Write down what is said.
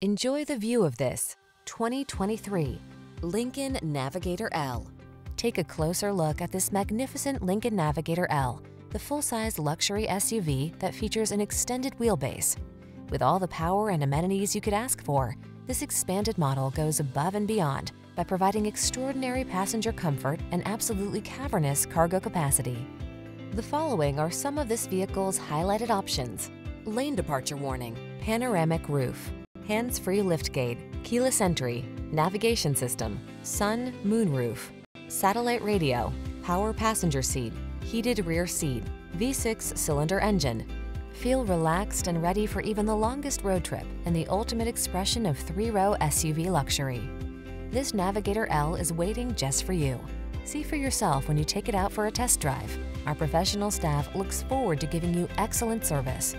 Enjoy the view of this 2023 Lincoln Navigator L. Take a closer look at this magnificent Lincoln Navigator L, the full-size luxury SUV that features an extended wheelbase. With all the power and amenities you could ask for, this expanded model goes above and beyond by providing extraordinary passenger comfort and absolutely cavernous cargo capacity. The following are some of this vehicle's highlighted options. Lane departure warning, panoramic roof, hands-free liftgate, keyless entry, navigation system, sun, moonroof, satellite radio, power passenger seat, heated rear seat, V6 cylinder engine. Feel relaxed and ready for even the longest road trip and the ultimate expression of three-row SUV luxury. This Navigator L is waiting just for you. See for yourself when you take it out for a test drive. Our professional staff looks forward to giving you excellent service.